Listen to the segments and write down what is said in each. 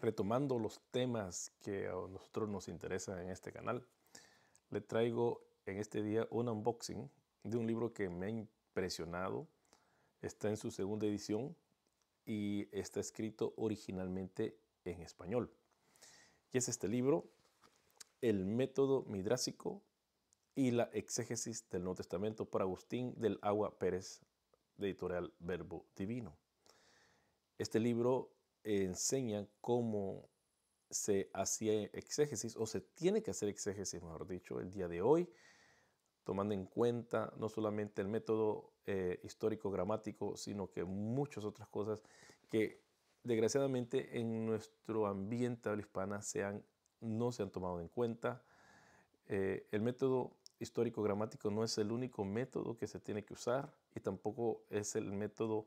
retomando los temas que a nosotros nos interesan en este canal, le traigo en este día un unboxing de un libro que me ha impresionado. Está en su segunda edición y está escrito originalmente en español. Y es este libro, El método midrásico y la exégesis del Nuevo Testamento por Agustín del Agua Pérez, de editorial Verbo Divino. Este libro enseña cómo se hacía exégesis o se tiene que hacer exégesis, mejor dicho, el día de hoy, tomando en cuenta no solamente el método eh, histórico gramático, sino que muchas otras cosas que desgraciadamente en nuestro ambiente habla hispana no se han tomado en cuenta. Eh, el método histórico gramático no es el único método que se tiene que usar y tampoco es el método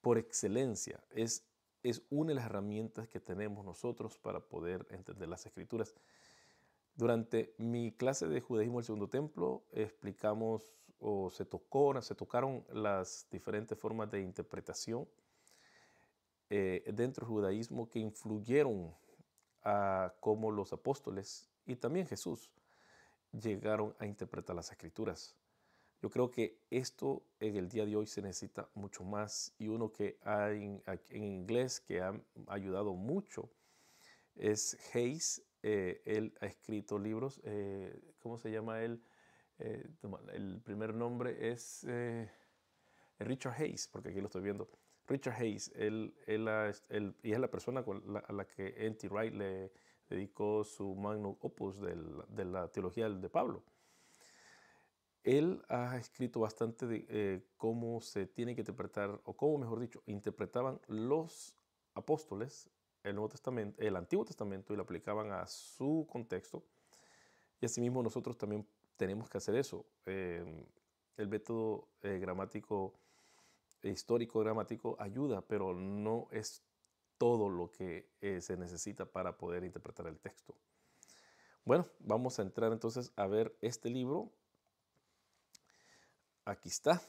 por excelencia. Es es una de las herramientas que tenemos nosotros para poder entender las escrituras. Durante mi clase de judaísmo del segundo templo explicamos o se, tocó, se tocaron las diferentes formas de interpretación eh, dentro del judaísmo que influyeron a cómo los apóstoles y también Jesús llegaron a interpretar las escrituras. Yo creo que esto en el día de hoy se necesita mucho más y uno que hay en, inglés que ha ayudado mucho es Hayes. Eh, él ha escrito libros, eh, ¿cómo se llama él? Eh, el primer nombre es Richard Hayes, porque aquí lo estoy viendo. Richard Hayes, él, y es la persona a la que N.T. Wright le dedicó su magnum opus de la teología de Pablo. Él ha escrito bastante de eh, cómo se tiene que interpretar, o cómo, mejor dicho, interpretaban los apóstoles el, Nuevo Testamento, el Antiguo Testamento y lo aplicaban a su contexto. Y asimismo nosotros también tenemos que hacer eso. Em, el método eh, gramático, histórico gramático ayuda, pero no es todo lo que eh, se necesita para poder interpretar el texto. Bueno, vamos a entrar entonces a ver este libro Aquí está.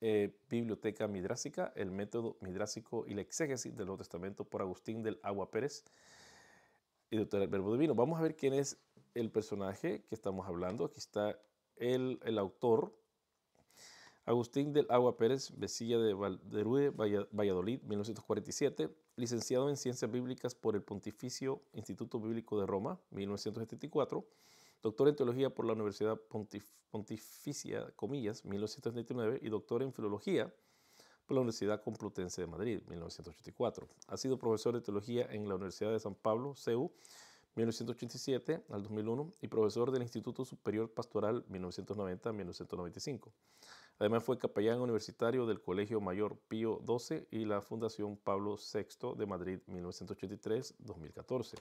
Eh, Biblioteca Midrásica, el método midrásico y la exégesis del Nuevo Testamento por Agustín del Agua Pérez y doctor Verbo Divino. Vamos a ver quién es el personaje que estamos hablando. Aquí está el, el autor, Agustín del Agua Pérez, Vecilla de Valderúe, Valladolid, 1947, licenciado en Ciencias Bíblicas por el Pontificio Instituto Bíblico de Roma, 1974 doctor en teología por la Universidad Pontificia, comillas, 1979, y doctor en filología por la Universidad Complutense de Madrid, 1984. Ha sido profesor de teología en la Universidad de San Pablo, CEU, 1987 al 2001, y profesor del Instituto Superior Pastoral, 1990-1995. Además fue capellán universitario del Colegio Mayor Pío XII y la Fundación Pablo VI de Madrid, 1983-2014.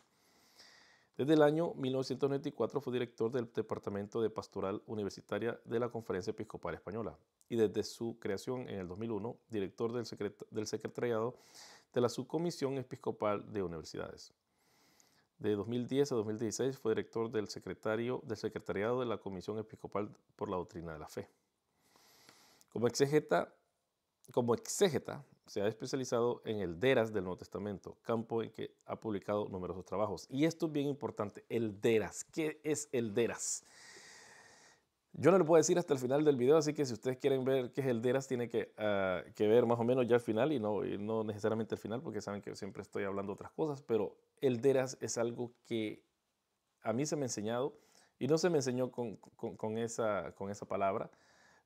Desde el año 1994 fue director del Departamento de Pastoral Universitaria de la Conferencia Episcopal Española y desde su creación en el 2001, director del, del Secretariado de la Subcomisión Episcopal de Universidades. De 2010 a 2016 fue director del, secretario, del Secretariado de la Comisión Episcopal por la Doctrina de la Fe. Como exégeta, como exégeta se ha especializado en el DERAS del Nuevo Testamento, campo en que ha publicado numerosos trabajos. Y esto es bien importante, el DERAS. ¿Qué es el DERAS? Yo no lo puedo decir hasta el final del video, así que si ustedes quieren ver qué es el DERAS, tienen que, ah, que ver más o menos ya al final y no, no necesariamente al final, porque saben que siempre estoy hablando otras cosas, pero el DERAS es algo que a mí se me ha enseñado y no se me enseñó con, con, con esa, con esa palabra,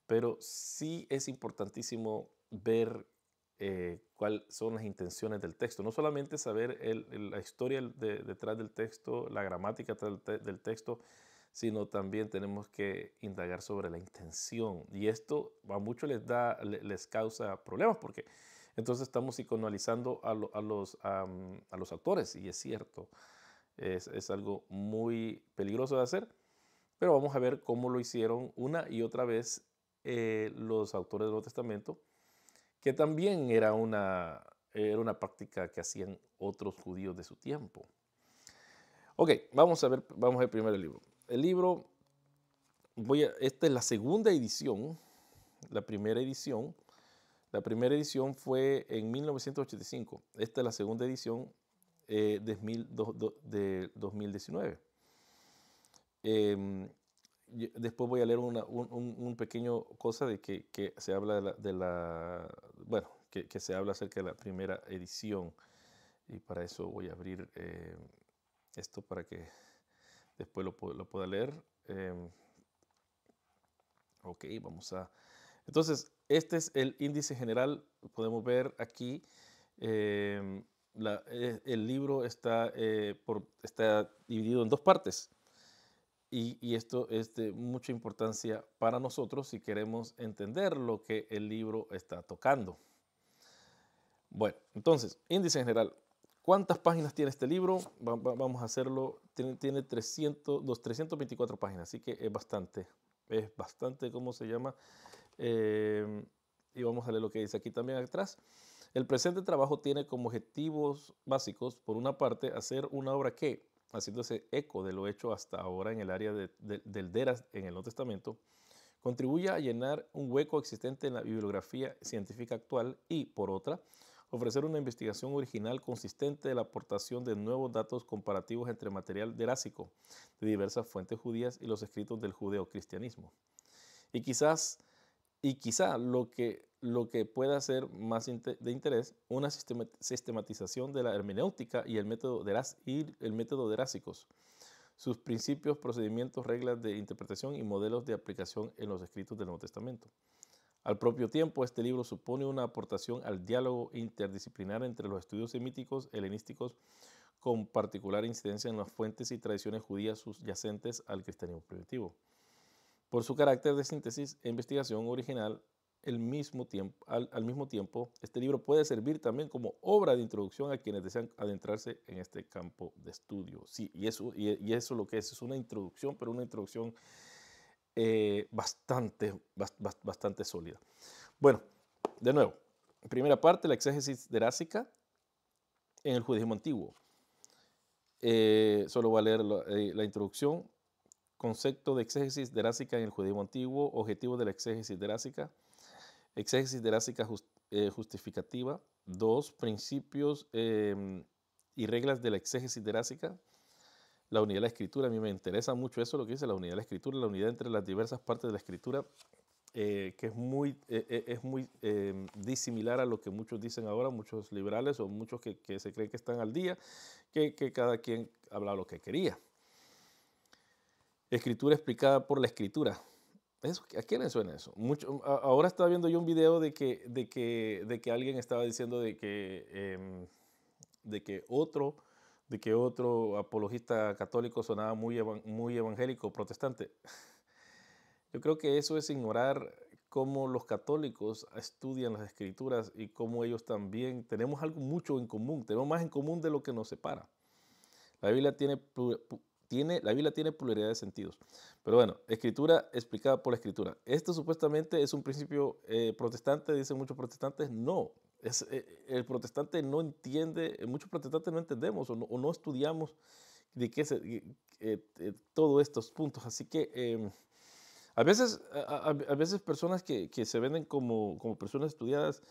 pero sí es importantísimo ver eh, cuáles son las intenciones del texto. No solamente saber la historia detrás del texto, la gramática del, texto, sino también tenemos que indagar sobre la intención. Y esto a muchos les, da, les causa problemas porque entonces estamos psicoanalizando a, a los, a los autores y es cierto, es, es algo muy peligroso de hacer, pero vamos a ver cómo lo hicieron una y otra vez eh, los autores del Nuevo Testamento que también era una, era una práctica que hacían otros judíos de su tiempo. Ok, vamos a ver, vamos a ver primero el libro. El libro, voy a, esta es la segunda edición, la primera edición. La primera edición fue en 1985. Esta es la segunda edición eh, de 2019. Em, después voy a leer una, un, pequeño cosa de que, que se habla de la, bueno, que, que, se habla acerca de la primera edición. Y para eso voy a abrir eh, esto para que después lo, lo pueda leer. Em, ok, vamos a... Entonces, este es el índice general. Podemos ver aquí. Em, eh, el libro está, eh, por, está dividido en dos partes. Y, esto es de mucha importancia para nosotros si queremos entender lo que el libro está tocando. Bueno, entonces, índice en general. ¿Cuántas páginas tiene este libro? vamos a hacerlo. Tiene, tiene 300, 324 páginas, así que es bastante. Es bastante, ¿cómo se llama? Eh, y vamos a leer lo que dice aquí también atrás. El presente trabajo tiene como objetivos básicos, por una parte, hacer una obra que, haciéndose eco de lo hecho hasta ahora en el área del DERAS en el Nuevo Testamento, contribuya a llenar un hueco existente en la bibliografía científica actual y, por otra, ofrecer una investigación original consistente de la aportación de nuevos datos comparativos entre material derásico de diversas fuentes judías y los escritos del judeocristianismo. Y quizás, y quizá lo que lo que pueda ser más de interés, una sistematización de la hermenéutica y el método de, y el método de sus principios, procedimientos, reglas de interpretación y modelos de aplicación en los escritos del Nuevo Testamento. Al propio tiempo, este libro supone una aportación al diálogo interdisciplinar entre los estudios semíticos, helenísticos, con particular incidencia en las fuentes y tradiciones judías subyacentes al cristianismo primitivo. Por su carácter de síntesis e investigación original, mismo tiempo, al, mismo tiempo, este libro puede servir también como obra de introducción a quienes desean adentrarse en este campo de estudio. Sí, y eso, y, eso lo que es, es una introducción, pero una introducción eh, bastante, bastante sólida. Bueno, de nuevo, primera parte, la exégesis derásica en el judaísmo antiguo. Eh, solo voy a leer la, eh, la introducción. Concepto de exégesis derásica en el judaísmo antiguo, objetivo de la exégesis derásica, Exégesis derásica eh, justificativa. Dos, principios em, y reglas de la exégesis derásica. La unidad de la escritura, a mí me interesa mucho eso, lo que dice la unidad de la escritura, la unidad entre las diversas partes de la escritura, eh, que es muy, eh, es muy em, disimilar a lo que muchos dicen ahora, muchos liberales o muchos que, que se creen que están al día, que, que cada quien habla lo que quería. Escritura explicada por la escritura. ¿A quién le suena eso? Mucho, ahora estaba viendo yo un video de que, de que, de que alguien estaba diciendo de que, em, de que otro de que otro apologista católico sonaba muy, muy evangélico, protestante. Yo creo que eso es ignorar cómo los católicos estudian las escrituras y cómo ellos también tenemos algo mucho en común, tenemos más en común de lo que nos separa. La Biblia tiene la Biblia tiene pluralidad de sentidos. Pero bueno, escritura explicada por la escritura. Esto supuestamente es un principio eh, protestante, dicen muchos protestantes. No, eh, el protestante no entiende, muchos protestantes no entendemos o no, estudiamos de qué se, eh, todos estos puntos. Así que em, a, veces, a, veces personas que, que se venden como, como personas estudiadas,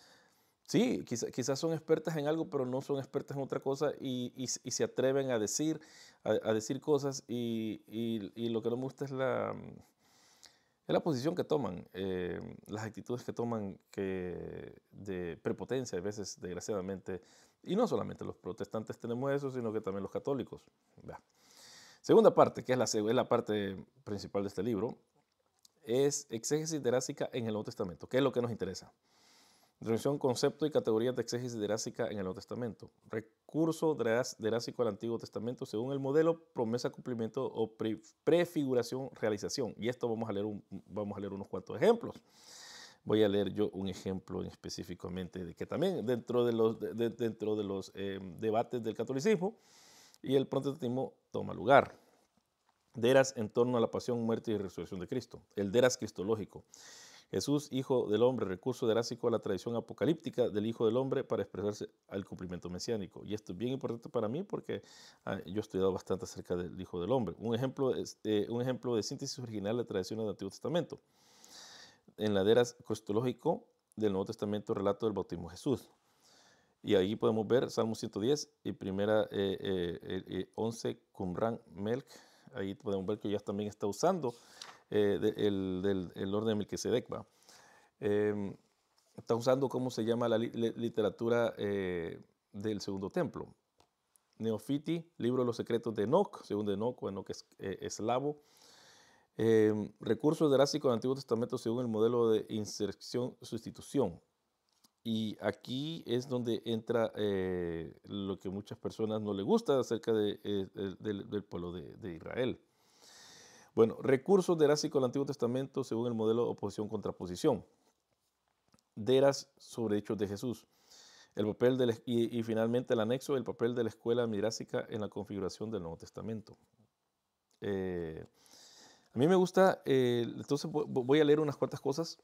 Sí, quizás son expertas en algo, pero no son expertas en otra cosa y, y, se atreven a decir, a, decir cosas y, y, lo que no me gusta es la, es la posición que toman, eh, las actitudes que toman que de prepotencia a veces, desgraciadamente, y no solamente los protestantes tenemos eso, sino que también los católicos. Segunda parte, que es la, es la parte principal de este libro, es exégesis derásica en el Nuevo Testamento, que es lo que nos interesa. Introducción, concepto y categorías de exégesis derásica en el Nuevo Testamento. Recurso derásico al Antiguo Testamento según el modelo promesa, cumplimiento o prefiguración, realización. Y esto vamos a leer, vamos a leer unos cuantos ejemplos. Voy a leer yo un ejemplo en específicamente de que también dentro de los, dentro de los eh, debates del catolicismo y el protestantismo toma lugar. Deras en torno a la pasión, muerte y resurrección de Cristo. El deras cristológico. Jesús, Hijo del Hombre, recurso derásico a la tradición apocalíptica del Hijo del Hombre para expresarse al cumplimiento mesiánico. Y esto es bien importante para mí porque ah, yo he estudiado bastante acerca del Hijo del Hombre. Un ejemplo, eh, un ejemplo de síntesis original de la tradición del Antiguo Testamento. En la deras cristológico del Nuevo Testamento, relato del bautismo de Jesús. Y ahí podemos ver Salmo 110 y primera 11 eh, eh, Qumran Melk. Ahí podemos ver que ya también está usando el, el, orden de Melquisedec. Em, está usando cómo se llama la literatura del segundo templo. Neofiti, libro de los secretos de Enoch, segundo Enoch, Enoch es eslavo. Em, recursos drásticos del Antiguo Testamento según el modelo de inserción-sustitución. Y aquí es donde entra eh, lo que muchas personas no les gusta acerca de, eh, del, pueblo de, Israel. Bueno, recursos drásticos del Antiguo Testamento según el modelo de oposición-contraposición. Deras sobre hechos de Jesús. El papel y, finalmente el anexo, el papel de la escuela mirásica en la configuración del Nuevo Testamento. Eh, a mí me gusta, eh, entonces voy a leer unas cuantas cosas.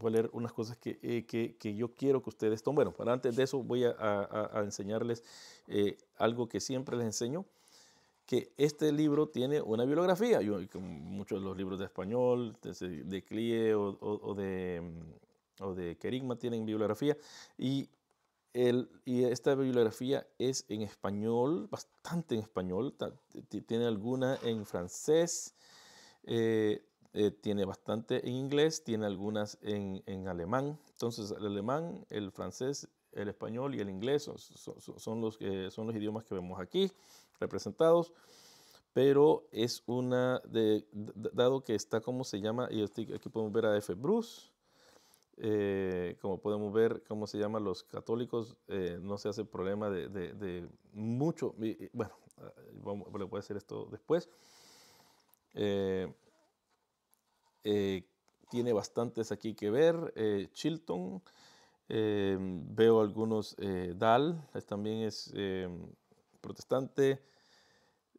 Voy a leer unas cosas que, eh, que, que yo quiero que ustedes tomen. Bueno, pero antes de eso voy a, enseñarles algo que siempre les enseño, que este libro tiene una bibliografía. Yo, muchos de los libros de español, de, CLIE o, o, de, mm, o de Kerigma tienen bibliografía. Y y esta bibliografía es en español, bastante en español, tiene alguna en francés, eh, eh, tiene bastante en inglés, tiene algunas en, alemán. Entonces el alemán, el francés, el español y el inglés son, los, son los idiomas que vemos aquí representados pero es una, de, dado que está como se llama, y aquí podemos ver a F. Bruce, eh, como podemos ver, cómo se llaman los católicos, eh, no se hace problema de, mucho. bueno, ah, vamos, le voy a hacer esto después. Eh, tiene bastantes aquí que ver. Chilton, veo algunos. Dal, también es protestante.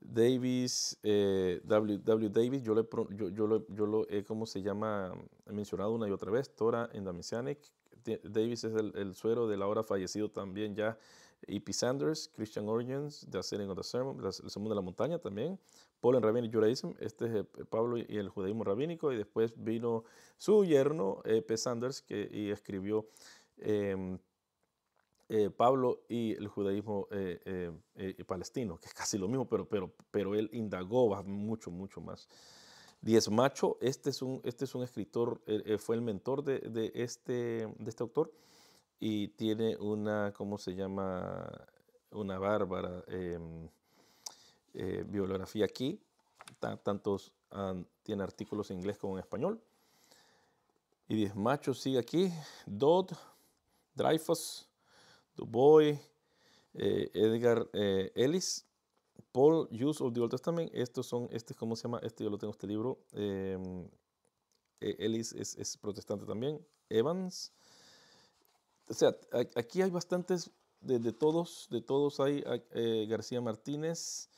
Davis, eh, w, w, Davis, yo, le, yo, yo, lo, yo lo he, ¿cómo se llama? He mencionado una y otra vez, Torah en the Messianic. Davis es el, el, suero del ahora fallecido también ya E.P. Sanders, Christian Origins, The Ascending of the Sermon, el Sermón de la Montaña también, Paul en Rabbinic Judaism, este es Pablo y el judaísmo rabínico, y después vino su yerno, E.P. Sanders, que y escribió eh, eh, Pablo y el judaísmo eh, eh, palestino, que es casi lo mismo, pero, pero, pero él indagó mucho, mucho más. Diez Macho, este es un, este es un escritor, fue el mentor de, de, este, de este autor y tiene una, ¿cómo se llama? Una bárbara em, bibliografía aquí. Tantos tiene artículos en inglés como en español. Y Diez Macho sigue aquí. Dodd, Dreyfus, Dubois, eh, Edgar eh, Ellis, Paul Use of the Old Testament. Estos son, este, ¿cómo se llama? Este yo lo tengo, este libro. Em, eh, Ellis es, protestante también. Evans. O sea, aquí hay bastantes, de, todos, de todos hay García Martínez,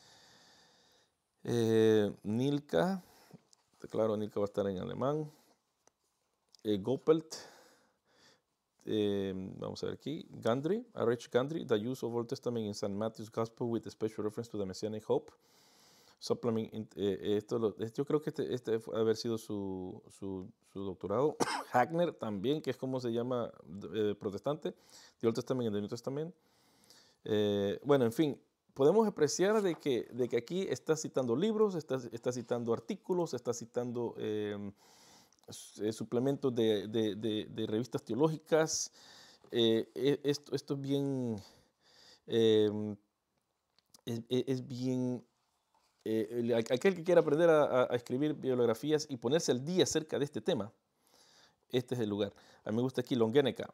Nilka, claro, Nilka va a estar en alemán, Gopelt, eh, vamos a ver aquí, Gandry, R.H. Gandry, The Use of Old Testament in St. Matthew's Gospel with a Special Reference to the Messianic Hope. Supplement, eh, esto yo creo que este, este haber sido su, su, su doctorado. Hagner también, que es como se llama eh, protestante, The Old Testament y the New Testament. Eh, bueno, en fin, podemos apreciar de que, de que aquí está citando libros, está, está citando artículos, está citando eh, suplementos de, de, de, revistas teológicas. Eh, e, esto, esto, es bien, em, es, es, bien, eh, aquel que quiera aprender a, escribir bibliografías y ponerse al día acerca de este tema, este es el lugar. A mí me gusta aquí Longeneca.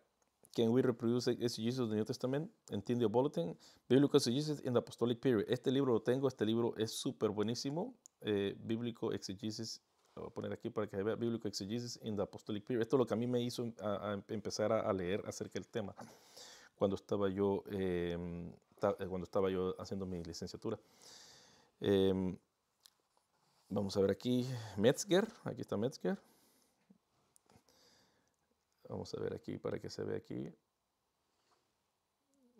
Can we reproduce exegesis of the New Testament? Entiende Bulletin. Biblical Exegesis in the Apostolic Period. Este libro lo tengo, este libro es súper buenísimo. Eh, Bíblico Exegesis voy a poner aquí para que vea Bíblico Exegesis in the Apostolic Period. Esto es lo que a mí me hizo a, empezar a, leer acerca del tema cuando estaba yo, em, eh, cuando estaba yo haciendo mi licenciatura. Em, vamos a ver aquí Metzger, aquí está Metzger. Vamos a ver aquí para que se vea aquí.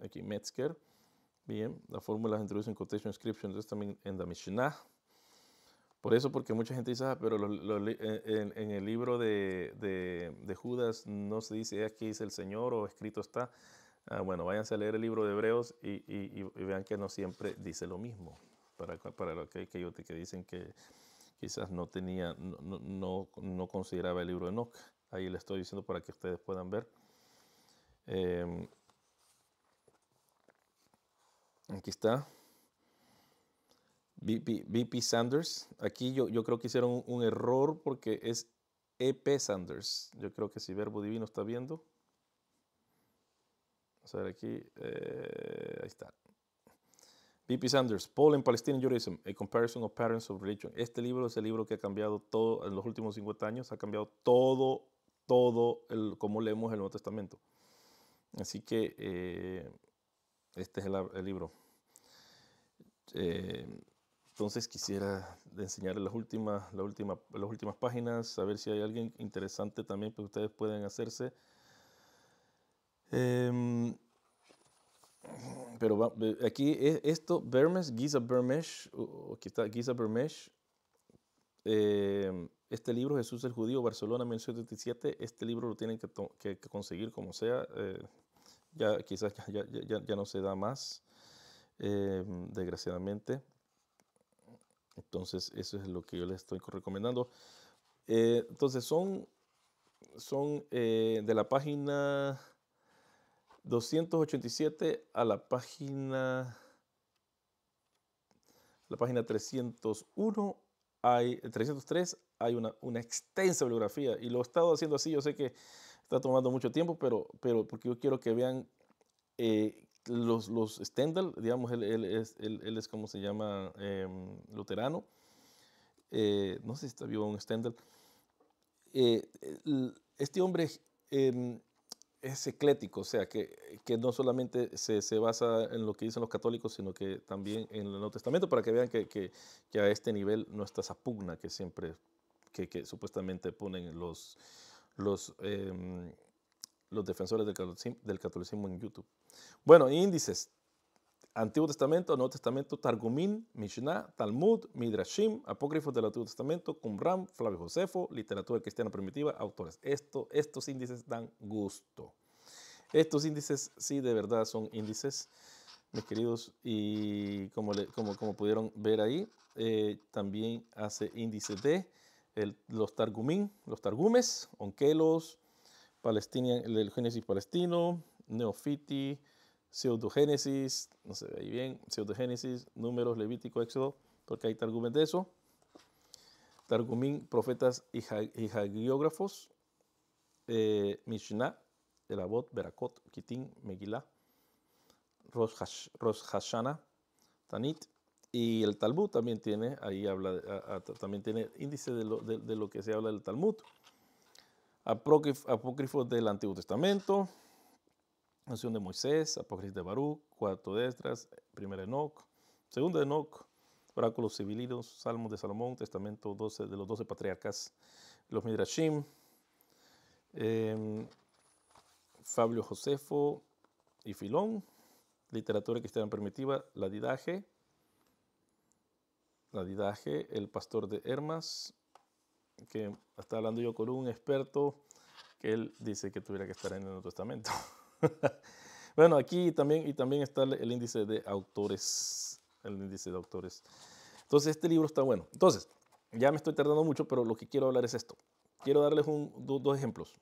Aquí Metzger. Bien, la fórmula introducen quotation inscription también en la Mishnah. Por eso, porque mucha gente dice, ah, pero eh, en, el libro de, de, Judas no se dice aquí dice el Señor o escrito está. Ah, bueno, váyanse a leer el libro de Hebreos y, vean que no siempre dice lo mismo. Para, para los que, que, que dicen que quizás no tenía, no, no, no, consideraba el libro de Enoch. Ahí le estoy diciendo para que ustedes puedan ver. Em, aquí está. BP, Sanders. Aquí yo, yo, creo que hicieron un, error porque es EP Sanders. Yo creo que si Verbo Divino está viendo. Vamos a ver aquí. Eh, ahí está. BP Sanders, Paul in Palestinian Judaism, A Comparison of Patterns of Religion. Este libro es el libro que ha cambiado todo, en los últimos 50 años, ha cambiado todo, todo el, cómo leemos el Nuevo Testamento. Así que eh, este es el, libro. Eh, entonces quisiera enseñarles las últimas, la última, las últimas páginas, a ver si hay alguien interesante también que ustedes pueden hacerse. Em, pero aquí esto, Bermes, Giza Bermesh, aquí está Giza Bermesh, em, este libro, Jesús el Judío, Barcelona 1977, este libro lo tienen que, conseguir como sea, eh, ya quizás ya, ya, ya, no se da más, em, desgraciadamente. Entonces, eso es lo que yo les estoy recomendando. Eh, entonces, son, son eh, de la página 287 a la página, la página 301, hay, 303, hay una, una extensa bibliografía y lo he estado haciendo así. Yo sé que está tomando mucho tiempo, pero, pero porque yo quiero que vean eh, los, los Stendhal, digamos, él, él, es, él, él, es como se llama, em, luterano. Eh, no sé si está vivo un Stendhal. Eh, este hombre em, es eclético, o sea, que, que no solamente se, se, basa en lo que dicen los católicos, sino que también en el Nuevo Testamento, para que vean que, que, que a este nivel no está esa pugna que siempre, que, que supuestamente ponen los, los em, los defensores del catolicismo, en YouTube. Bueno, índices. Antiguo Testamento, Nuevo Testamento, Targumín, Mishnah, Talmud, Midrashim, apócrifos del Antiguo Testamento, Qumran, Flavio Josefo, literatura cristiana primitiva, autores. Esto, estos índices dan gusto. Estos índices sí de verdad son índices, mis queridos, y como, como, pudieron ver ahí, eh, también hace índice de los Targumín, los Targumes, Onkelos, Palestina, el Génesis palestino, Neofiti, Pseudogénesis, no se ve ahí bien, Pseudogénesis, Números, Levítico, Éxodo, porque hay targumes de eso. Targumín, profetas y, hagiógrafos, eh, Mishnah, Elabot, Berakot, Kitín, Megillah, Rosh Hashana, Tanit, y el Talmud también tiene, ahí habla, también tiene índice de lo, de lo que se habla del Talmud apócrifos del Antiguo Testamento, Nación de Moisés, Apócrifos de Baruch, Cuarto de Esdras, Primero Enoch, Segundo de Enoch, Oráculos Civilinos, Salmos de Salomón, Testamento 12 de los 12 patriarcas, los Midrashim, eh, Fabio Josefo y Filón, Literatura Cristiana Primitiva, La Didaje, La Didaje, El Pastor de Hermas, que está hablando yo con un experto que él dice que tuviera que estar en el Nuevo Testamento. bueno, aquí también, y también está el índice de autores, el índice de autores. Entonces, este libro está bueno. Entonces, ya me estoy tardando mucho, pero lo que quiero hablar es esto. Quiero darles un, dos ejemplos.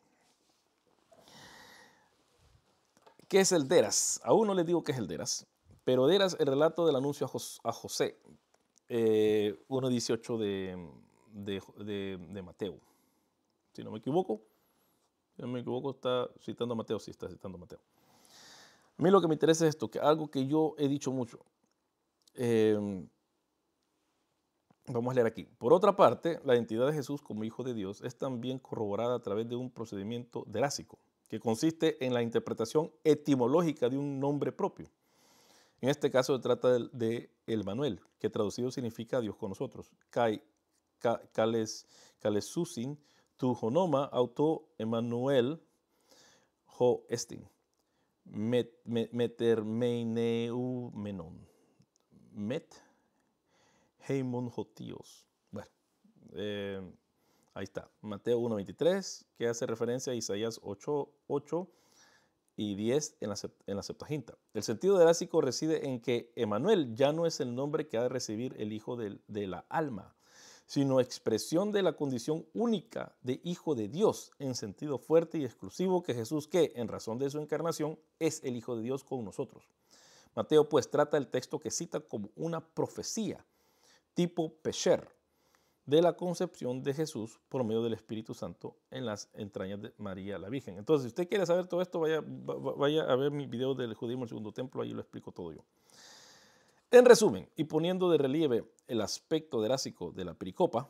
¿Qué es el Deras? Aún no les digo qué es el Deras, pero Deras, el relato del anuncio a, José, eh, 1.18 de, de, Mateo. Si no me equivoco, si no me equivoco, está citando a Mateo, sí está citando a Mateo. A mí lo que me interesa es esto, que algo que yo he dicho mucho. Em, vamos a leer aquí. Por otra parte, la identidad de Jesús como Hijo de Dios es también corroborada a través de un procedimiento derásico, que consiste en la interpretación etimológica de un nombre propio. En este caso se trata de, de el Manuel, que traducido significa Dios con nosotros. Kai Cales, Susin, tu honoma auto Emmanuel ho estin. Met, metermeineu menon. Met heimon jotíos. Bueno, eh, ahí está. Mateo 1.23, que hace referencia a Isaías 8.8 y 10 en la, en la. El sentido drástico reside en que Emanuel ya no es el nombre que ha de recibir el Hijo de, de la alma, sino expresión de la condición única de Hijo de Dios en sentido fuerte y exclusivo que Jesús, que en razón de su encarnación es el Hijo de Dios con nosotros. Mateo pues trata el texto que cita como una profecía tipo Pesher, de la concepción de Jesús por medio del Espíritu Santo en las entrañas de María la Virgen. Entonces, si usted quiere saber todo esto, vaya, vaya a ver mi video del judío el segundo templo, ahí lo explico todo yo. En resumen, y poniendo de relieve el aspecto derásico de la pericopa,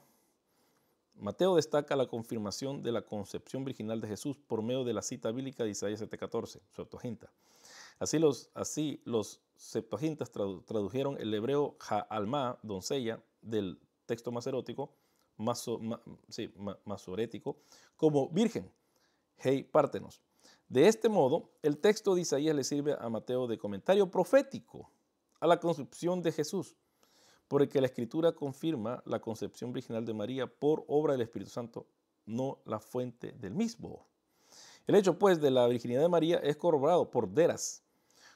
Mateo destaca la confirmación de la concepción virginal de Jesús por medio de la cita bíblica de Isaías 7:14, Septuaginta. Así los, así los Septuagintas tradujeron el hebreo Ha'alma, doncella, del texto más erótico, masorético, como virgen, hey, pártenos. De este modo, el texto de Isaías le sirve a Mateo de comentario profético a la concepción de Jesús, porque la escritura confirma la concepción original de María por obra del Espíritu Santo, no la fuente del mismo. El hecho, pues, de la virginidad de María es corroborado por Deras,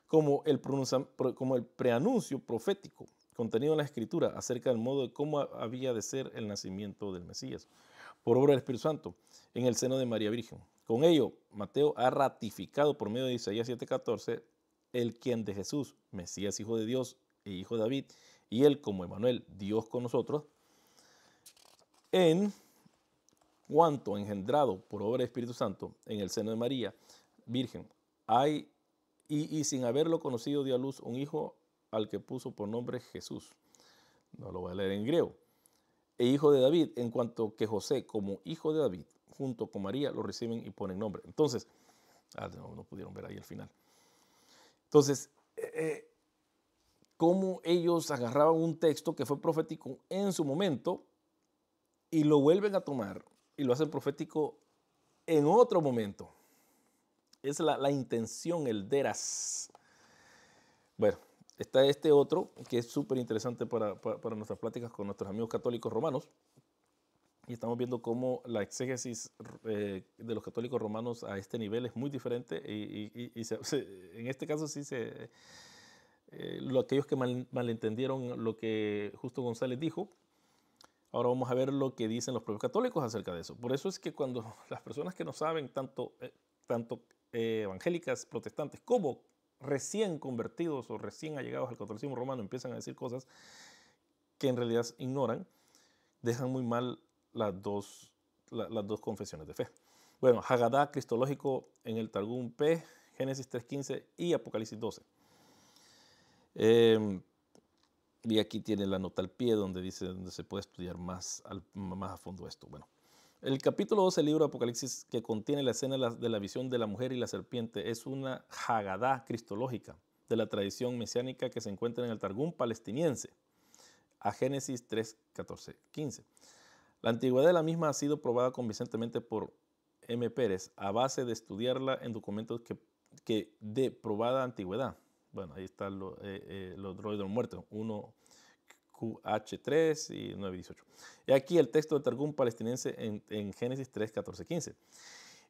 como el, como el preanuncio profético contenido en la escritura acerca del modo de cómo había de ser el nacimiento del Mesías, por obra del Espíritu Santo, en el seno de María Virgen. Con ello, Mateo ha ratificado por medio de Isaías 7:14 el quien de Jesús, Mesías, hijo de Dios e hijo de David, y él como Emanuel, Dios con nosotros, en cuanto engendrado por obra del Espíritu Santo en el seno de María, Virgen, hay y, sin haberlo conocido dio a luz un hijo al que puso por nombre Jesús. No lo voy a leer en griego. E hijo de David, en cuanto que José, como hijo de David, junto con María, lo reciben y ponen nombre. Entonces, ah, no, pudieron ver ahí el final. Entonces, eh, eh, cómo ellos agarraban un texto que fue profético en su momento y lo vuelven a tomar y lo hacen profético en otro momento. Es la, la intención, el deras. Bueno, Está este otro que es súper interesante para, nuestras pláticas con nuestros amigos católicos romanos. Y estamos viendo cómo la exégesis eh, de los católicos romanos a este nivel es muy diferente. Y, en este caso sí se... Eh, aquellos que malentendieron lo que Justo González dijo, ahora vamos a ver lo que dicen los propios católicos acerca de eso. Por eso es que cuando las personas que no saben, tanto, eh, tanto evangélicas, protestantes como recién convertidos o recién allegados al catolicismo romano empiezan a decir cosas que en realidad ignoran, dejan muy mal las dos, las dos confesiones de fe. Bueno, Haggadah cristológico en el Targum P, Génesis 3.15 y Apocalipsis 12. Em, y aquí tiene la nota al pie donde dice donde se puede estudiar más, más a fondo esto. Bueno, el capítulo 12 del libro de Apocalipsis, que contiene la escena de la visión de la mujer y la serpiente, es una Haggadah cristológica de la tradición mesiánica que se encuentra en el Targum palestiniense, a Génesis 3, 14, 15. La antigüedad de la misma ha sido probada convincentemente por M. Pérez a base de estudiarla en documentos que, que de probada antigüedad. Bueno, ahí están los, eh, eh, los droides muertos, uno QH3 y 918. Y aquí el texto de Targum palestinense en, Génesis 3, 14, 15.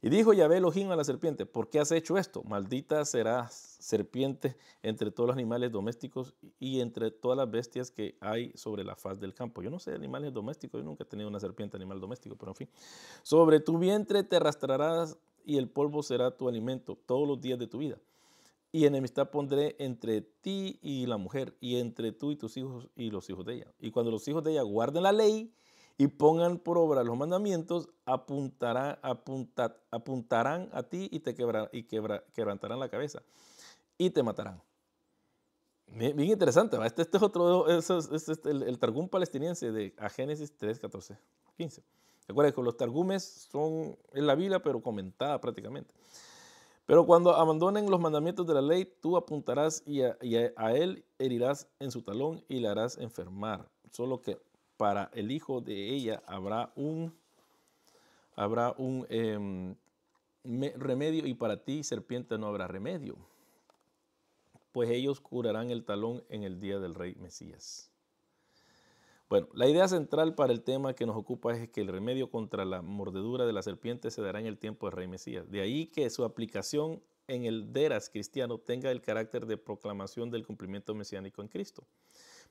Y dijo Yahvé Elohim a la serpiente, ¿por qué has hecho esto? Maldita será serpiente entre todos los animales domésticos y entre todas las bestias que hay sobre la faz del campo. Yo no sé animales domésticos, yo nunca he tenido una serpiente animal doméstico, pero en fin. Sobre tu vientre te arrastrarás y el polvo será tu alimento todos los días de tu vida y enemistad pondré entre ti y la mujer, y entre tú y tus hijos y los hijos de ella. Y cuando los hijos de ella guarden la ley y pongan por obra los mandamientos, apuntarán, a ti y te y quebrantarán la cabeza y te matarán. Bien, interesante, Este, este, es otro, este es, el, Targum palestiniense de a Génesis 3, 14, 15. Recuerda que los Targumes son en la Biblia, pero comentada prácticamente. Pero cuando abandonen los mandamientos de la ley, tú apuntarás y a, él herirás en su talón y le harás enfermar. Solo que para el hijo de ella habrá un, habrá un em, remedio y para ti, serpiente, no habrá remedio. Pues ellos curarán el talón en el día del rey Mesías. Bueno, la idea central para el tema que nos ocupa es que el remedio contra la mordedura de la serpiente se dará en el tiempo del rey Mesías. De ahí que su aplicación en el deras cristiano tenga el carácter de proclamación del cumplimiento mesiánico en Cristo.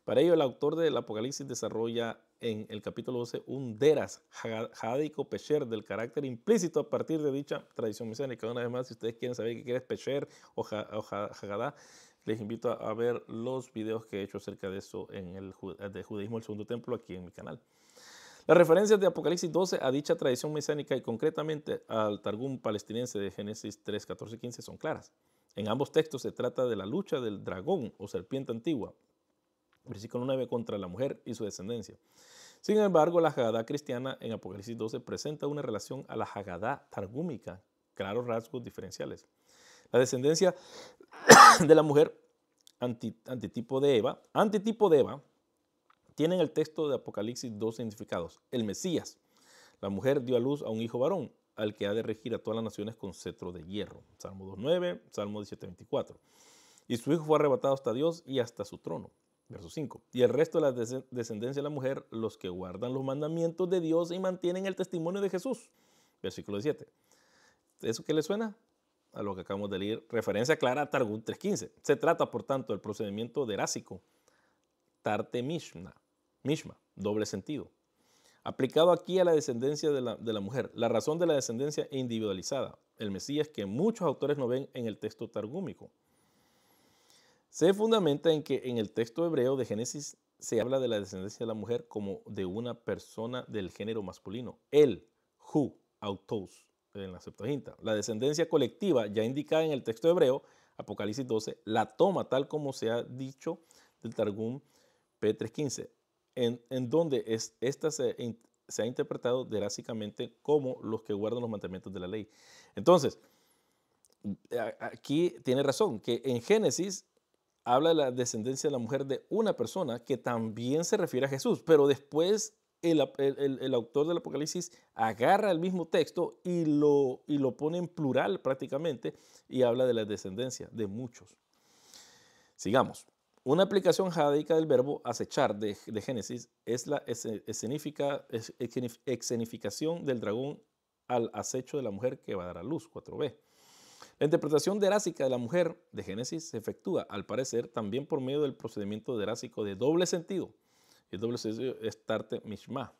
Para ello, el autor del Apocalipsis desarrolla en el capítulo 12 un deras jádico pesher del carácter implícito a partir de dicha tradición mesiánica. Una vez más, si ustedes quieren saber qué es pesher o hagadá, les invito a, ver los videos que he hecho acerca de eso en el judaísmo del segundo templo aquí en mi canal. Las referencias de Apocalipsis 12 a dicha tradición mesiánica y concretamente al Targum palestinense de Génesis 3, 14 y 15 son claras. En ambos textos se trata de la lucha del dragón o serpiente antigua, versículo 9, contra la mujer y su descendencia. Sin embargo, la Hagadá cristiana en Apocalipsis 12 presenta una relación a la Hagadá targúmica, claros rasgos diferenciales. La descendencia de la mujer antitipo de Eva, antitipo de Eva, tiene en el texto de Apocalipsis dos significados. El Mesías, la mujer dio a luz a un hijo varón, al que ha de regir a todas las naciones con cetro de hierro. Salmo 2.9, Salmo 17.24. Y su hijo fue arrebatado hasta Dios y hasta su trono. Verso 5. Y el resto de la descendencia de la mujer, los que guardan los mandamientos de Dios y mantienen el testimonio de Jesús. Versículo 7. ¿Eso qué le suena? A lo que acabamos de leer. Referencia clara a Targum 3.15. Se trata, por tanto, del procedimiento derásico. Tarte Mishma. Mishma, doble sentido. Aplicado aquí a la descendencia de la, de la mujer. La razón de la descendencia individualizada. El Mesías que muchos autores no ven en el texto targúmico. Se fundamenta en que en el texto hebreo de Génesis se habla de la descendencia de la mujer como de una persona del género masculino, el, hu, autos, en la Septuaginta. La descendencia colectiva, ya indicada en el texto hebreo, Apocalipsis 12, la toma tal como se ha dicho del Targum P315, en, donde es, esta se, se ha interpretado drásticamente como los que guardan los mandamientos de la ley. Entonces, aquí tiene razón, que en Génesis habla de la descendencia de la mujer de una persona que también se refiere a Jesús, pero después el, autor del Apocalipsis agarra el mismo texto y lo, pone en plural prácticamente y habla de la descendencia de muchos. Sigamos. Una aplicación jádica del verbo acechar de, Génesis es la escenificación del dragón al acecho de la mujer que va a dar a luz, 4b. La interpretación derásica de la mujer de Génesis se efectúa, al parecer, también por medio del procedimiento derásico de doble sentido. El doble sentido es tarte mishma.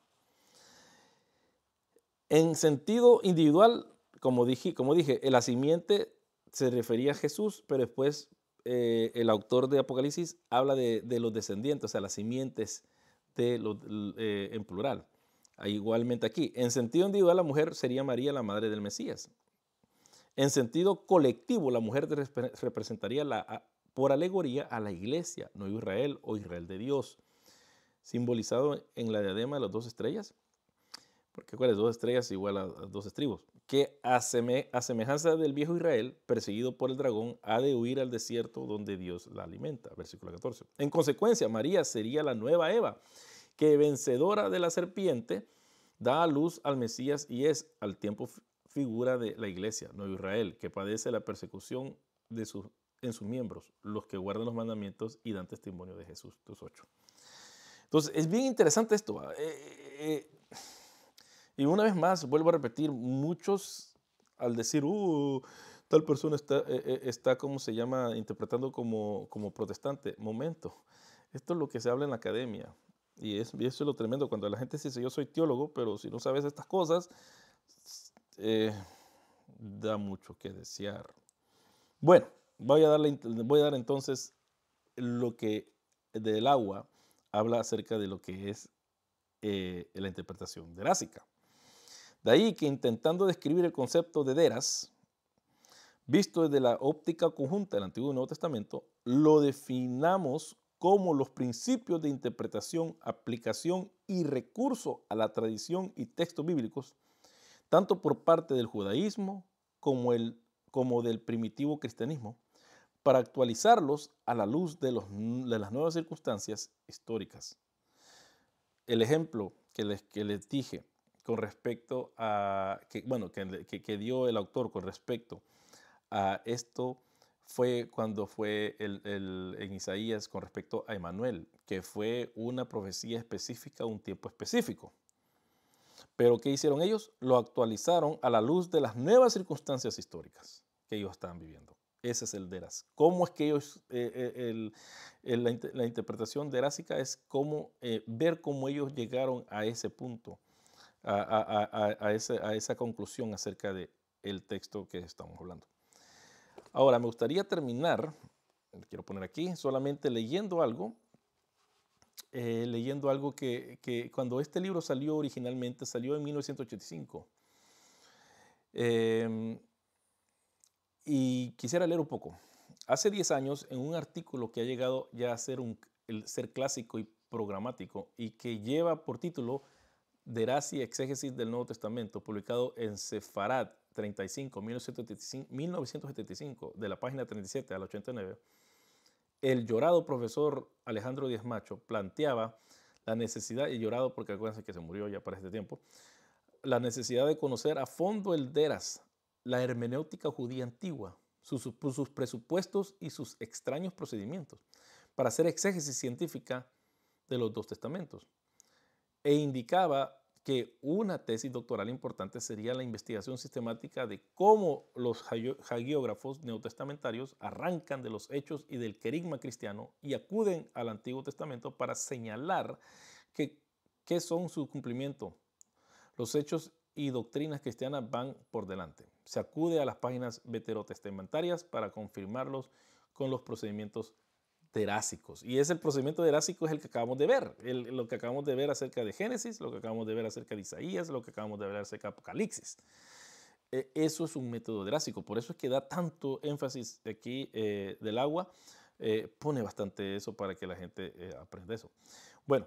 En sentido individual, como dije, como dije, la simiente se refería a Jesús, pero después eh, el autor de Apocalipsis habla de, los descendientes, o sea, las simientes eh, en plural. Igualmente aquí, en sentido individual, la mujer sería María, la madre del Mesías. En sentido colectivo, la mujer representaría por alegoría a la iglesia, no Israel o Israel de Dios, simbolizado en la diadema de las dos estrellas, porque ¿cuáles dos estrellas igual a, dos estribos, que a, semejanza del viejo Israel, perseguido por el dragón, ha de huir al desierto donde Dios la alimenta, versículo 14. En consecuencia, María sería la nueva Eva, que vencedora de la serpiente, da a luz al Mesías y es al tiempo figura de la iglesia, Nuevo Israel, que padece la persecución de sus, en sus miembros, los que guardan los mandamientos y dan testimonio de Jesús. 8. Entonces, es bien interesante esto. Eh, eh, y una vez más, vuelvo a repetir, muchos al decir, uh, tal persona está, eh, está, como se llama, interpretando como, como protestante. Momento, esto es lo que se habla en la academia. Y, es, y eso es lo tremendo, cuando la gente dice, yo soy teólogo, pero si no sabes estas cosas, eh, da mucho que desear. Bueno, voy a, darle, voy a dar entonces lo que del agua habla acerca de lo que es eh, la interpretación derásica. De ahí que intentando describir el concepto de deras, visto desde la óptica conjunta del Antiguo y Nuevo Testamento, lo definamos como los principios de interpretación, aplicación y recurso a la tradición y textos bíblicos tanto por parte del judaísmo como, el, como del primitivo cristianismo, para actualizarlos a la luz de, las nuevas circunstancias históricas. El ejemplo que les, que les dije con respecto a, que, bueno, que, que, dio el autor con respecto a esto fue cuando fue el, el, en Isaías con respecto a Emanuel, que fue una profecía específica, un tiempo específico. Pero ¿qué hicieron ellos? Lo actualizaron a la luz de las nuevas circunstancias históricas. que ellos estaban viviendo. Ese es el Deras. ¿Cómo es que ellos, eh, eh, la, interpretación derásica es cómo, eh, ver cómo ellos llegaron a ese punto, a, esa conclusión acerca del el texto que estamos hablando. Ahora, me gustaría terminar, quiero poner aquí, solamente leyendo algo, leyendo algo que, que, cuando este libro salió originalmente, salió en 1985. Y quisiera leer un poco. Hace 10 años, en un artículo que ha llegado ya a ser un, el ser clásico y programático y que lleva por título Derasi Exégesis del Nuevo Testamento, publicado en Sefarad 35, 1975, de la página 37 al 89, el llorado profesor Alejandro Díaz Macho planteaba la necesidad, y llorado porque acuérdense que se murió ya para este tiempo, la necesidad de conocer a fondo el Deras, la hermenéutica judía antigua, sus, sus, presupuestos y sus extraños procedimientos para hacer exégesis científica de los dos testamentos. E indicaba que una tesis doctoral importante sería la investigación sistemática de cómo los hagiógrafos neotestamentarios arrancan de los hechos y del querigma cristiano y acuden al Antiguo Testamento para señalar qué son su cumplimiento. Los hechos y doctrinas cristianas van por delante. Se acude a las páginas veterotestamentarias para confirmarlos con los procedimientos terásicos. Y ese el procedimiento terásico es el que acabamos de ver, lo que acabamos de ver acerca de Génesis, lo que acabamos de ver acerca de Isaías, lo que acabamos de ver acerca de Apocalipsis. E, eso es un método terásico, por eso es que da tanto énfasis aquí eh, del agua, eh, pone bastante eso para que la gente eh, aprenda eso. Bueno,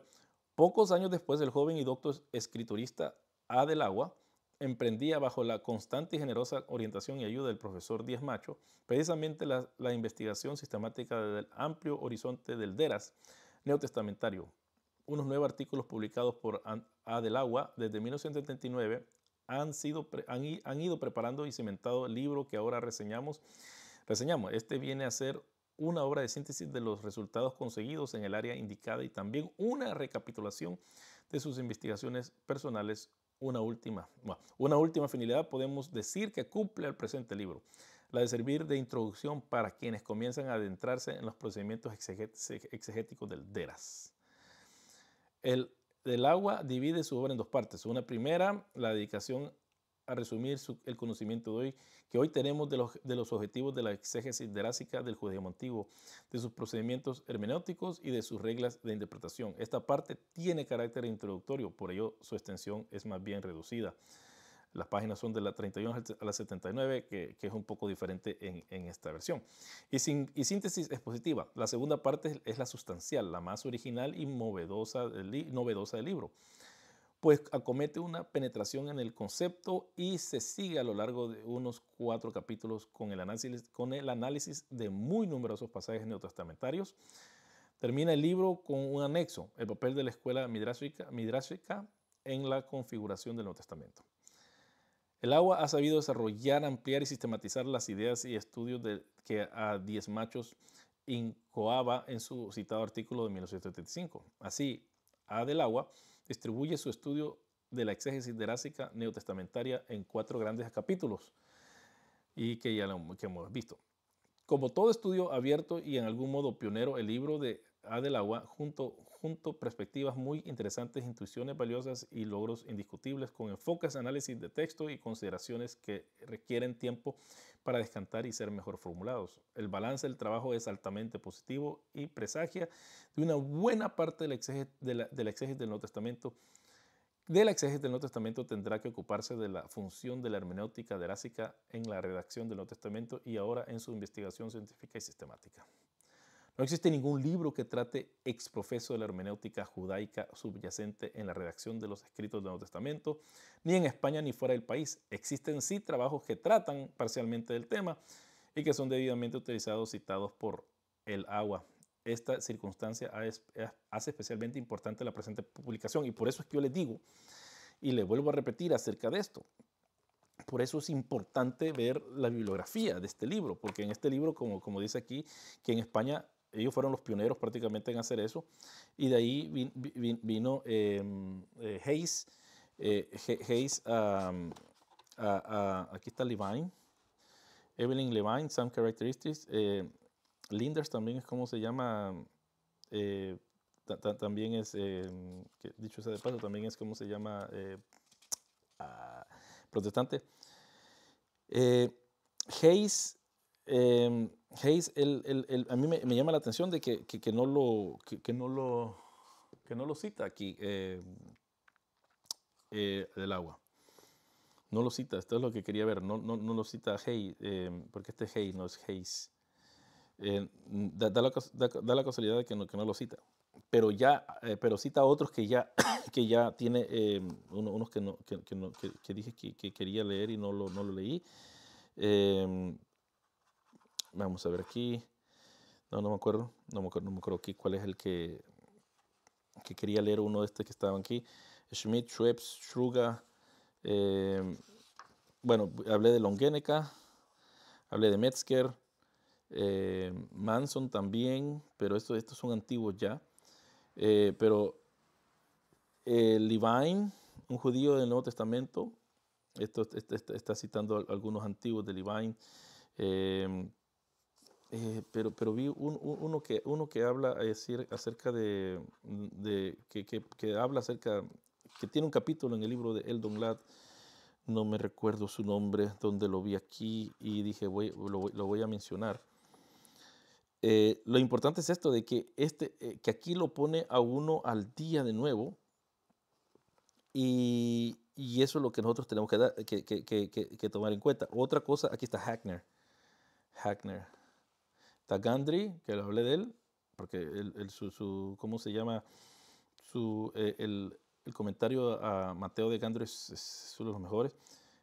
pocos años después el joven y doctor escriturista A. del Agua emprendía bajo la constante y generosa orientación y ayuda del profesor Díaz Macho, precisamente la, investigación sistemática del amplio horizonte del DERAS neotestamentario. Unos nueve artículos publicados por A. del Agua desde 1979 han, sido, han, han ido preparando y cimentado el libro que ahora reseñamos. reseñamos. Este viene a ser una obra de síntesis de los resultados conseguidos en el área indicada y también una recapitulación de sus investigaciones personales una última, una última finalidad podemos decir que cumple el presente libro, la de servir de introducción para quienes comienzan a adentrarse en los procedimientos exegéticos del DERAS. El del agua divide su obra en dos partes. Una primera, la dedicación a resumir el conocimiento de hoy, que hoy tenemos de los, de los objetivos de la exégesis derásica del judaísmo antiguo, de sus procedimientos hermenéuticos y de sus reglas de interpretación. Esta parte tiene carácter introductorio, por ello su extensión es más bien reducida. Las páginas son de la 31 a la 79, que, es un poco diferente en, esta versión. Y, sin, y, síntesis expositiva. La segunda parte es la sustancial, la más original y novedosa del libro pues acomete una penetración en el concepto y se sigue a lo largo de unos cuatro capítulos con el análisis, con el análisis de muy numerosos pasajes neotestamentarios. Termina el libro con un anexo, el papel de la escuela midrásica en la configuración del Nuevo Testamento. El agua ha sabido desarrollar, ampliar y sistematizar las ideas y estudios de, que a Diez Machos incoaba en su citado artículo de 1975. Así, A del agua distribuye su estudio de la exégesis derásica neotestamentaria en cuatro grandes capítulos y que ya lo, hemos visto. Como todo estudio abierto y en algún modo pionero, el libro de A del Agua, junto, junto perspectivas muy interesantes, intuiciones valiosas y logros indiscutibles, con enfoques, análisis de texto y consideraciones que requieren tiempo para descantar y ser mejor formulados. El balance del trabajo es altamente positivo y presagia de una buena parte del exégesis, de del Nuevo Testamento. De la exégesis del Nuevo Testamento tendrá que ocuparse de la función de la hermenéutica derásica en la redacción del Nuevo Testamento y ahora en su investigación científica y sistemática. No existe ningún libro que trate ex profeso de la hermenéutica judaica subyacente en la redacción de los escritos del Nuevo Testamento, ni en España ni fuera del país. Existen sí trabajos que tratan parcialmente del tema y que son debidamente utilizados, citados por el agua. Esta circunstancia hace especialmente importante la presente publicación y por eso es que yo les digo y le vuelvo a repetir acerca de esto. Por eso es importante ver la bibliografía de este libro, porque en este libro, como, como dice aquí, que en España ellos fueron los pioneros prácticamente en hacer eso. Y de ahí vino em, eh, Hayes, eh, Hayes aquí está Levine, Evelyn Levine, Some Characteristics. Eh, Linders también es como se llama, eh, también es, em, dicho sea de paso, también es como se llama eh, ah, protestante. Hayes, Hayes el, a mí me, llama la atención de que, no, lo, que, no, lo, que no lo cita aquí em, del agua. No lo cita, esto es lo que quería ver, no, no, no lo cita Hayes, porque este Hayes no es Hayes. Eh, da, la, da, la, casualidad de que no, que no lo cita. Pero ya, eh, pero cita otros que ya, que ya tiene, eh, unos que, no, que, que, dije que, quería leer y no lo, no lo leí. Vamos a ver aquí. No, no me acuerdo. No me acuerdo, no me acuerdo aquí cuál es el que, que quería leer uno de estos que estaban aquí. Schmidt, Schweppes, Schruga. bueno, hablé de Longeneca, hablé de Metzger, eh, Manson también, pero estos, son antiguos ya. Eh, pero eh, Levine, un judío del Nuevo Testamento, esto, está citando algunos antiguos de Levine, em, pero, pero vi uno, que, uno que habla decir, acerca de, de que, que, habla acerca, que tiene un capítulo en el libro de Eldon Ladd, no me recuerdo su nombre, donde lo vi aquí y dije, voy, lo, lo voy a mencionar. Eh, lo importante es esto de que, este, eh, que aquí lo pone a uno al día de nuevo y, y eso es lo que nosotros tenemos que, que, que, que, tomar en cuenta. Otra cosa, aquí está Hackner. Hackner. Está Gandry, que lo hablé de él, porque el, su, su, ¿cómo se llama? Su, eh, el, el, comentario a Mateo de Gandry es, uno de los mejores.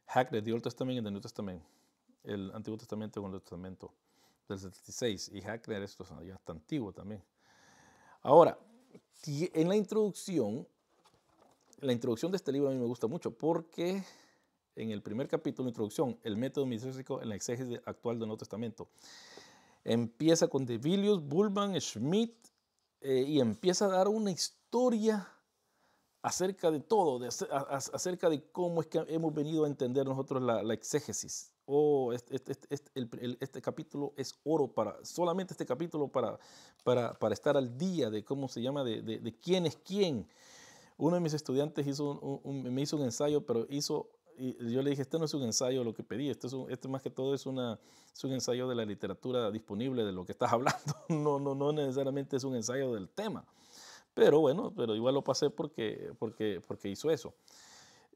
Hackner, del Old Testament y del New Testament. El Antiguo Testamento con el Nuevo Testamento del 76 y Hackler, esto ya está antiguo también. Ahora, en la introducción, la introducción de este libro a mí me gusta mucho porque en el primer capítulo, introducción, el método misógico en la exégesis actual del Nuevo Testamento, empieza con De Vilius, Bullman, Schmidt eh, y empieza a dar una historia acerca de todo, acerca de cómo es que hemos venido a entender nosotros la, exégesis oh, este, este, este, este, capítulo es oro para, solamente este capítulo para, para, estar al día de cómo se llama, de, quién es quién. Uno de mis estudiantes me hizo un ensayo, pero hizo, y yo le dije, este no es un ensayo lo que pedí, esto, es este más que todo es, una, es un ensayo de la literatura disponible de lo que estás hablando, no, no, no necesariamente es un ensayo del tema. Pero bueno, pero igual lo pasé porque, porque, porque hizo eso.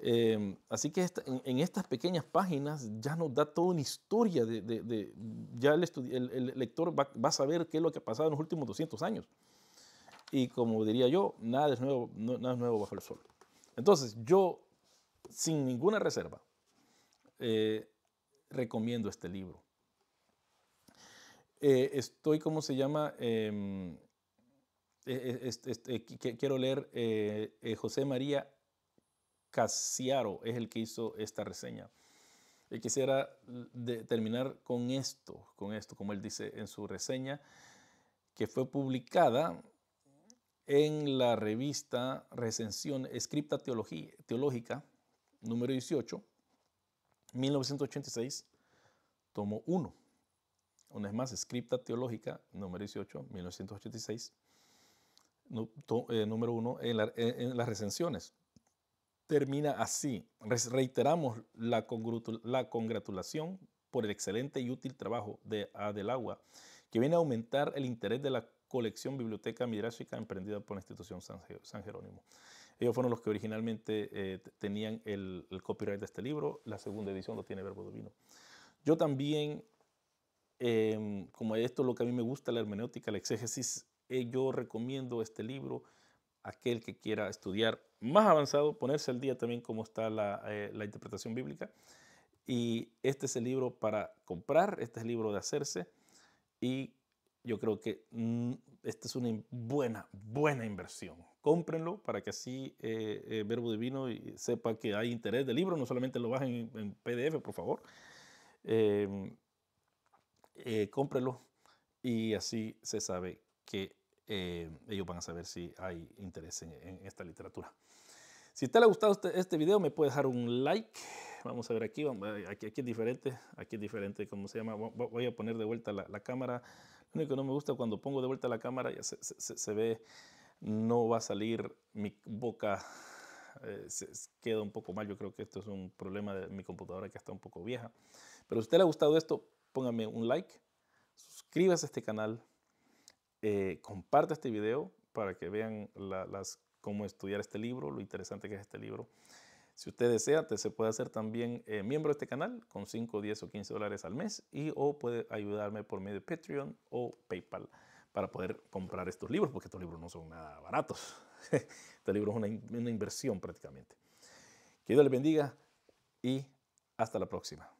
Em, así que en, estas pequeñas páginas ya nos da toda una historia de, ya el, lector va, a saber qué es lo que ha pasado en los últimos 200 años. Y como diría yo, nada es nuevo, nada es nuevo bajo el sol. Entonces, yo, sin ninguna reserva, eh, recomiendo este libro. Eh, estoy, ¿cómo se llama? Em, eh, quiero leer José María Casiaro es el que hizo esta reseña. Y quisiera terminar con esto, con esto, como él dice en su reseña, que fue publicada en la revista Recensión Escripta Teológica, número 18, 1986, tomo 1. Una vez más, Escripta Teológica, número 18, 1986, eh, número 1, en las recensiones termina así. Reiteramos la, la congratulación por el excelente y útil trabajo de Adelagua, que viene a aumentar el interés de la colección Biblioteca Midrásica emprendida por la institución San, Jerónimo. Ellos fueron los que originalmente eh, tenían el, copyright de este libro. La segunda edición lo tiene Verbo Divino. Yo también, em, como esto es lo que a mí me gusta, la hermenéutica, la exégesis, eh, yo recomiendo este libro aquel que quiera estudiar más avanzado, ponerse al día también cómo está eh, la, interpretación bíblica. Y este es el libro para comprar, este es el libro de hacerse. Y yo creo que mm, esta es una buena, buena inversión. Cómprenlo para que así eh, eh, Verbo Divino y sepa que hay interés del libro, no solamente lo bajen en, PDF, por favor. Em, cómprenlo y así se sabe que eh, ellos van a saber si hay interés en, esta literatura. Si te ha gustado este, este, video, me puede dejar un like, vamos a ver aquí, aquí, aquí es diferente, aquí es diferente, ¿cómo se llama? Voy a poner de vuelta la, la cámara. Lo único que no me gusta cuando pongo de vuelta la cámara, ya se, se, se ve, no va a salir mi boca, eh, se, queda un poco mal. Yo creo que esto es un problema de mi computadora que está un poco vieja. Pero si a usted le ha gustado esto, póngame un like, suscríbase a este canal, eh, comparte este video para que vean las, cómo estudiar este libro, lo interesante que es este libro. Si usted desea, se puede hacer también eh, miembro de este canal con 5, 10 o 15 dólares al mes y o puede ayudarme por medio de Patreon o PayPal para poder comprar estos libros, porque estos libros no son nada baratos. este libro es una, una inversión prácticamente. Que Dios les bendiga y hasta la próxima.